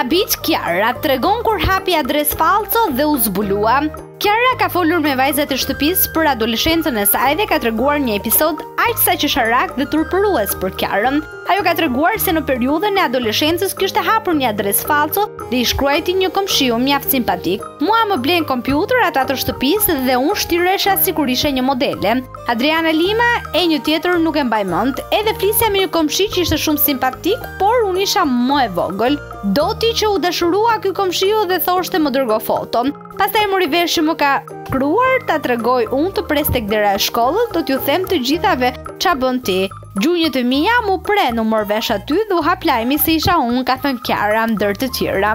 Habit Kiara tregon kur hapi adresë fallco dhe u zbulua. Kiara ka folur me vajzat e shtëpisë për adoleshencën e saj dhe ka treguar një episod aq sa qesharak dhe turpërues për Kiarën. Ajo ka treguar se në periudhën e adoleshencës kishte hapur një adresë fallco dhe i shkruante një komshiu mjaft simpatik. Mua më blenë kompjuter ata të shtëpisë dhe unë shtiresha sikur isha një modele. Adriana Lima, e një tjetër nuk e mbaj mend. Edhe flisja me një komshi që ishte shumë simpatik, por unë isha më e vogël. Ndodhi që u dashurua ky komshiu dhe thoshte më dërgo foto. Pastaj mori vesh që më ka shkruar ta tregoj unë të pres tek dera e shkollës, do t'ju them të gjithave ça bën ti. Gjunjët e mia m'u prenë, u mor vesh aty dhe u hap lajmi se isha unë, ka thënë Kiara, ndër të tjera.